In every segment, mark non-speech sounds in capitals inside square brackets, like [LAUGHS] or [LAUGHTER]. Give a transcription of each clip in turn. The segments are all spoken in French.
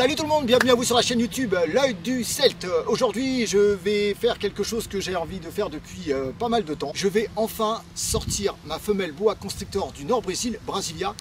Salut tout le monde, bienvenue à vous sur la chaîne YouTube L'œil du Celte. Aujourd'hui, je vais faire quelque chose que j'ai envie de faire depuis euh, pas mal de temps. Je vais enfin sortir ma femelle boa constrictor du Nord Brésil, Brasilia,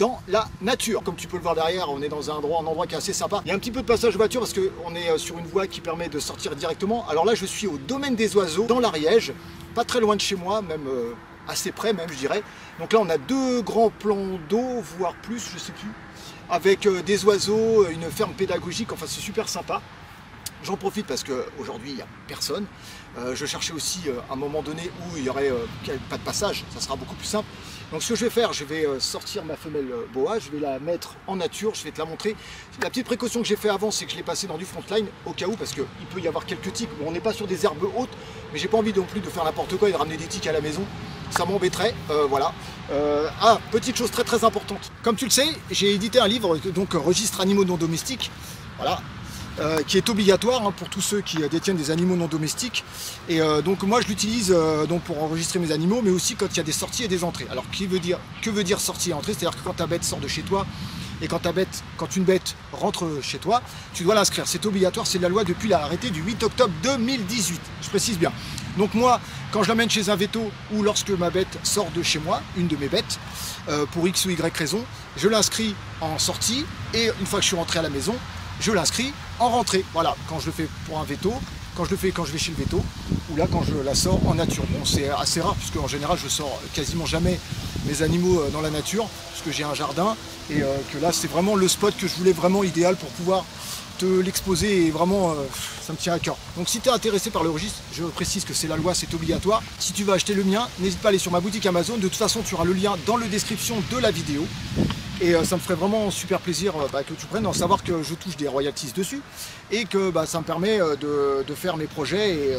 dans la nature. Comme tu peux le voir derrière, on est dans un endroit, un endroit qui est assez sympa. Il y a un petit peu de passage voiture parce qu'on est euh, sur une voie qui permet de sortir directement. Alors là, je suis au domaine des oiseaux, dans l'Ariège, pas très loin de chez moi, même euh, assez près même, je dirais. Donc là, on a deux grands plans d'eau, voire plus, je sais plus avec euh, des oiseaux, euh, une ferme pédagogique, enfin c'est super sympa. J'en profite parce qu'aujourd'hui il n'y a personne. Euh, je cherchais aussi un moment donné où il n'y aurait pas de passage, ça sera beaucoup plus simple. Donc ce que je vais faire, je vais sortir ma femelle boa, je vais la mettre en nature, je vais te la montrer. La petite précaution que j'ai fait avant, c'est que je l'ai passée dans du frontline au cas où, parce qu'il peut y avoir quelques tiques. Bon, on n'est pas sur des herbes hautes, mais j'ai pas envie non plus de faire n'importe quoi et de ramener des tiques à la maison ça m'embêterait. Euh, voilà. Euh, ah, petite chose très très importante. Comme tu le sais, j'ai édité un livre, donc Registre animaux non domestiques. Voilà. Euh, qui est obligatoire hein, pour tous ceux qui détiennent des animaux non domestiques. Et donc moi je l'utilise donc pour enregistrer mes animaux, mais aussi quand il y a des sorties et des entrées. Alors qui veut dire, que veut dire sortie et entrée? C'est-à-dire que quand ta bête sort de chez toi, et quand, ta bête, quand une bête rentre chez toi, tu dois l'inscrire. C'est obligatoire, c'est la loi depuis l'arrêté du 8 octobre 2018. Je précise bien. Donc moi, quand je l'amène chez un veto ou lorsque ma bête sort de chez moi, une de mes bêtes, euh, pour X ou Y raison, je l'inscris en sortie et une fois que je suis rentré à la maison, je l'inscris en rentrée. Voilà, quand je le fais pour un veto, quand je le fais quand je vais chez le veto, ou là quand je la sors en nature. Bon, c'est assez rare puisque en général je sors quasiment jamais mes animaux euh, dans la nature, puisque j'ai un jardin, et euh, que là c'est vraiment le spot que je voulais vraiment idéal pour pouvoir l'exposer et vraiment euh, ça me tient à cœur. Donc si tu es intéressé par le registre, je précise que c'est la loi, c'est obligatoire. Si tu veux acheter le mien, n'hésite pas à aller sur ma boutique Amazon. De toute façon, tu auras le lien dans la description de la vidéo. Et euh, ça me ferait vraiment super plaisir euh, bah, que tu prennes, en savoir que je touche des royalties dessus et que bah, ça me permet de, faire mes projets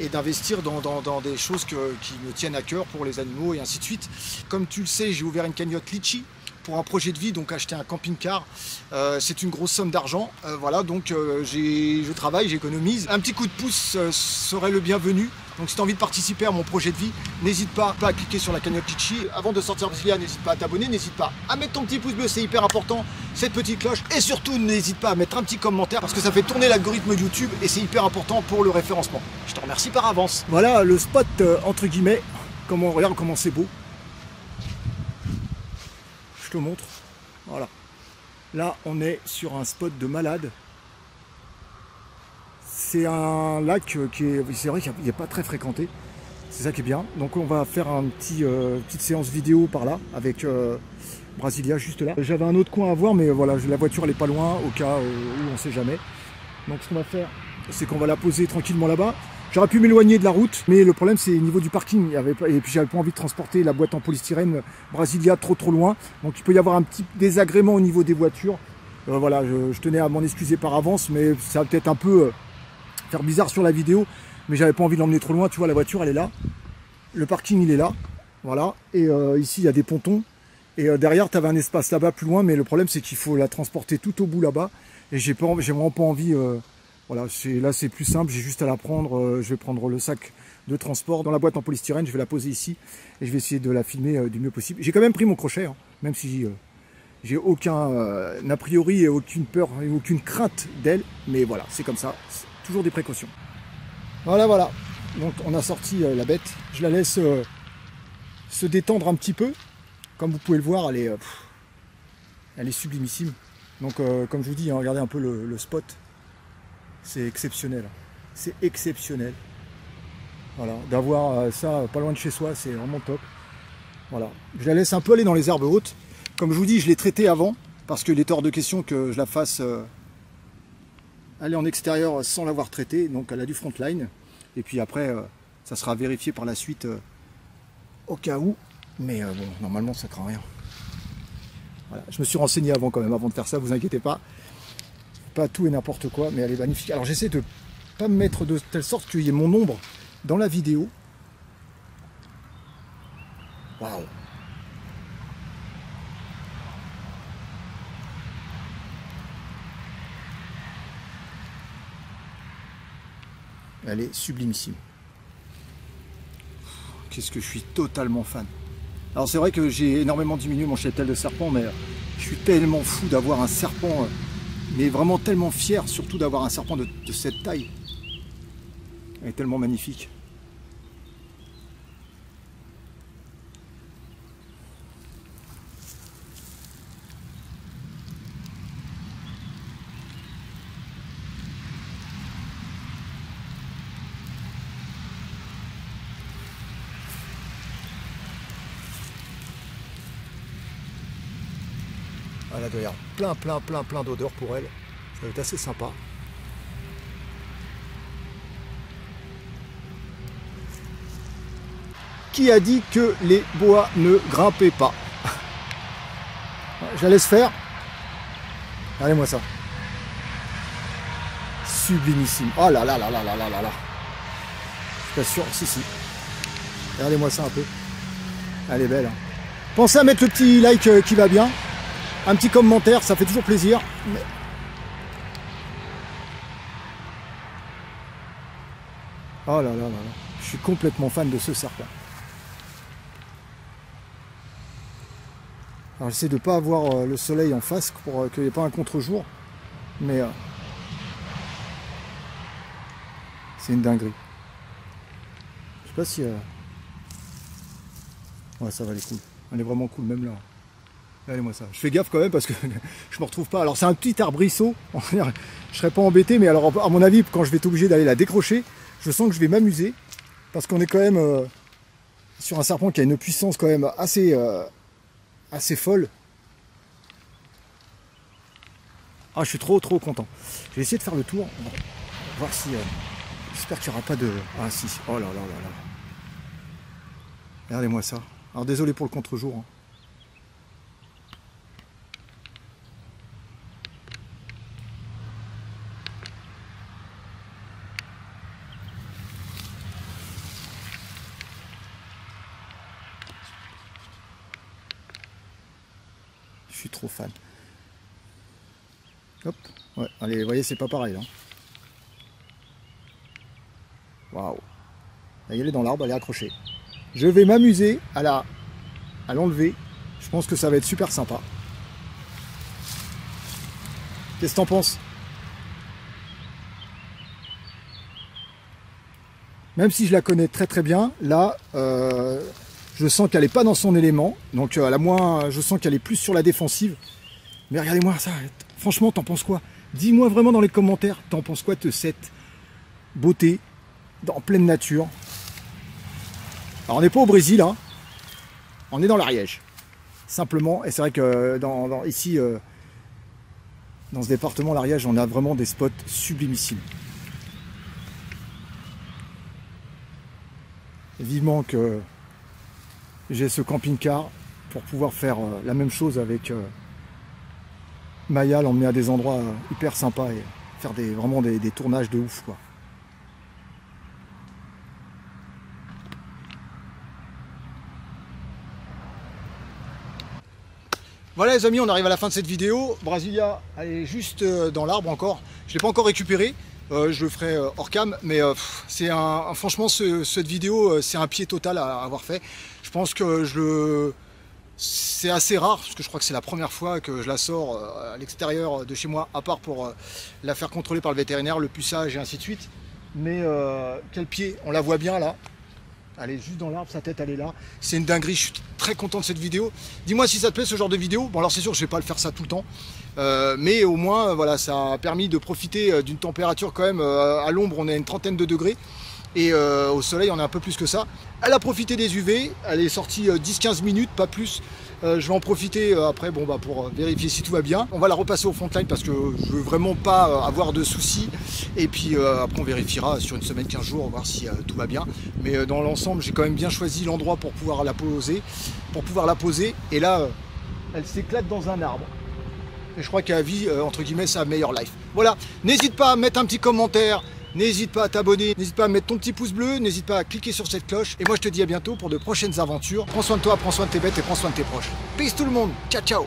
et, d'investir dans, des choses qui me tiennent à cœur pour les animaux et ainsi de suite. Comme tu le sais, j'ai ouvert une cagnotte Litchi pour un projet de vie, donc acheter un camping-car, euh, c'est une grosse somme d'argent. Euh, voilà, donc euh, je travaille, j'économise. Un petit coup de pouce serait le bienvenu. Donc si tu as envie de participer à mon projet de vie, n'hésite pas, à cliquer sur la cagnotte Litchi. Avant de sortir Brasilia, n'hésite pas à t'abonner, n'hésite pas à mettre ton petit pouce bleu, c'est hyper important, cette petite cloche. Et surtout, n'hésite pas à mettre un petit commentaire parce que ça fait tourner l'algorithme YouTube et c'est hyper important pour le référencement. Je te remercie par avance. Voilà le spot entre guillemets. Comment, regarde comment c'est beau je te montre. Voilà. Là, on est sur un spot de malade. C'est un lac qui est, c'est vrai qu'il n'est pas très fréquenté. C'est ça qui est bien. Donc on va faire un petit, euh, petite séance vidéo par là avec euh, Brasilia juste là. J'avais un autre coin à voir, mais voilà, la voiture elle est pas loin au cas où on sait jamais. Donc ce qu'on va faire, c'est qu'on va la poser tranquillement là-bas. J'aurais pu m'éloigner de la route, mais le problème c'est au niveau du parking. et puis j'avais pas envie de transporter la boîte en polystyrène Brasilia trop trop loin. Donc il peut y avoir un petit désagrément au niveau des voitures. Euh, voilà, je, tenais à m'en excuser par avance, mais ça va peut-être un peu euh, faire bizarre sur la vidéo. Mais j'avais pas envie de l'emmener trop loin. Tu vois, la voiture elle est là. Le parking il est là. Voilà. Et euh, ici il y a des pontons. Et derrière, tu avais un espace là-bas plus loin, mais le problème c'est qu'il faut la transporter tout au bout là-bas. Et j'ai vraiment pas envie voilà, là c'est plus simple, j'ai juste à la prendre, euh, je vais prendre le sac de transport dans la boîte en polystyrène, je vais la poser ici et je vais essayer de la filmer euh, du mieux possible. J'ai quand même pris mon crochet, hein, même si euh, j'ai aucun a priori et aucune peur et aucune crainte d'elle, mais voilà, c'est comme ça, toujours des précautions. Voilà, voilà, donc on a sorti la bête, je la laisse se détendre un petit peu, comme vous pouvez le voir, elle est, elle est sublimissime. Donc comme je vous dis, hein, regardez un peu le spot, c'est exceptionnel. C'est exceptionnel. Voilà, d'avoir euh, ça pas loin de chez soi, c'est vraiment top. Voilà, je la laisse un peu aller dans les herbes hautes. Comme je vous dis, je l'ai traitée avant, parce qu'il est hors de question que je la fasse euh, aller en extérieur sans l'avoir traitée. Donc elle a du frontline. Et puis après, euh, ça sera vérifié par la suite au cas où. Mais bon, normalement, ça craint rien. Voilà. Je me suis renseigné avant quand même, avant de faire ça, vous inquiétez pas pas tout et n'importe quoi, mais elle est magnifique. Alors j'essaie de pas me mettre de telle sorte qu'il y ait mon ombre dans la vidéo. Waouh Elle est sublimissime. Qu'est-ce que je suis totalement fan. Alors c'est vrai que j'ai énormément diminué mon cheptel de serpent, mais je suis tellement fou d'avoir un serpent euh, mais vraiment tellement fier, surtout d'avoir un serpent de, de cette taille. Elle est tellement magnifique. Avoir plein, plein, plein, plein d'odeurs pour elle. Ça va être assez sympa. Qui a dit que les bois ne grimpaient pas Je la laisse faire. Regardez-moi ça. Sublimissime. Oh là là là là là là là là. Je suis pas sûr. Si, si. Regardez-moi ça un peu. Elle est belle. hein. Pensez à mettre le petit like euh, qui va bien. Un petit commentaire, ça fait toujours plaisir. Mais- Oh là là là là. Je suis complètement fan de ce serpent. Alors j'essaie de ne pas avoir euh, le soleil en face pour euh, qu'il n'y ait pas un contre-jour. Mais euh, c'est une dinguerie. Je sais pas si... Ouais ça va elle est cool. Elle est vraiment cool même là. Regardez-moi ça. Je fais gaffe quand même parce que [LAUGHS] je me retrouve pas. Alors c'est un petit arbrisseau. [LAUGHS] Je serais pas embêté, mais alors à mon avis, quand je vais être obligé d'aller la décrocher, je sens que je vais m'amuser parce qu'on est quand même euh, sur un serpent qui a une puissance quand même assez, euh, assez folle. Ah, je suis trop trop content. Je vais essayer de faire le tour. Voir si. euh, J'espère qu'il n'y aura pas de. Ah si. Oh là là là là. Regardez-moi ça. Alors désolé pour le contre-jour. hein. Je suis trop fan. Hop. Ouais, allez, voyez, c'est pas pareil. Waouh. Elle est dans l'arbre, elle est accrochée. Je vais m'amuser à la, à l'enlever. Je pense que ça va être super sympa. Qu'est-ce que t'en penses? Même si je la connais très très bien, là, euh, je sens qu'elle n'est pas dans son élément. Donc euh, à la moins, je sens qu'elle est plus sur la défensive. Mais regardez-moi ça. Franchement, t'en penses quoi? Dis-moi vraiment dans les commentaires, t'en penses quoi de cette beauté en pleine nature? Alors on n'est pas au Brésil, hein. on est dans l'Ariège. Simplement, et c'est vrai que dans, ici, euh, dans ce département, l'Ariège, on a vraiment des spots sublimissimes. Vivement que j'ai ce camping-car pour pouvoir faire euh, la même chose avec euh, Maya, l'emmener à des endroits euh, hyper sympas et faire vraiment des, tournages de ouf. Voilà les amis, on arrive à la fin de cette vidéo. Brasilia, elle est juste dans l'arbre encore. Je ne l'ai pas encore récupéré. Je le ferai hors cam, mais c'est un, franchement ce- cette vidéo, c'est un pied total à avoir fait. Je pense que je le, c'est assez rare parce que je crois que c'est la première fois que je la sors euh, à l'extérieur de chez moi, à part pour euh, la faire contrôler par le vétérinaire, le puçage et ainsi de suite. Mais euh, quel pied, on la voit bien là. Elle est juste dans l'arbre, sa tête elle est là. C'est une dinguerie, je suis très content de cette vidéo. Dis-moi si ça te plaît ce genre de vidéo. Bon alors c'est sûr je vais pas le faire ça tout le temps. Euh, mais au moins voilà, ça a permis de profiter euh, d'une température quand même. euh, à l'ombre on est à une trentaine de degrés. Et au soleil on est un peu plus que ça. Elle a profité des UV, elle est sortie euh, 10-15 minutes, pas plus. Je vais en profiter après bon, bah, pour vérifier si tout va bien. On va la repasser au frontline parce que je veux vraiment pas avoir de soucis. Et puis après on vérifiera sur une semaine, 15 jours, voir si tout va bien. Mais dans l'ensemble j'ai quand même bien choisi l'endroit pour pouvoir la poser. Pour pouvoir la poser. Et là, elle s'éclate dans un arbre. Je crois qu'elle vit euh, entre guillemets sa meilleure life. Voilà, n'hésite pas à mettre un petit commentaire. N'hésite pas à t'abonner, n'hésite pas à mettre ton petit pouce bleu, n'hésite pas à cliquer sur cette cloche. Et moi je te dis à bientôt pour de prochaines aventures. Prends soin de toi, prends soin de tes bêtes et prends soin de tes proches. Peace tout le monde, ciao ciao